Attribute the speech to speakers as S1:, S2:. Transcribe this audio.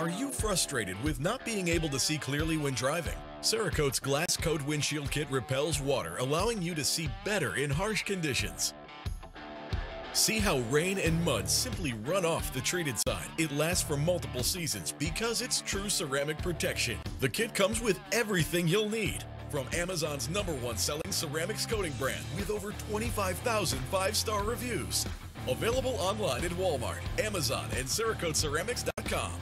S1: Are you frustrated with not being able to see clearly when driving? Cerakote's Glass Coat Windshield Kit repels water, allowing you to see better in harsh conditions. See how rain and mud simply run off the treated side. It lasts for multiple seasons because it's true ceramic protection. The kit comes with everything you'll need. From Amazon's number one selling ceramics coating brand with over 25,000 five star reviews. Available online at Walmart, Amazon, and CerakoteCeramics.com.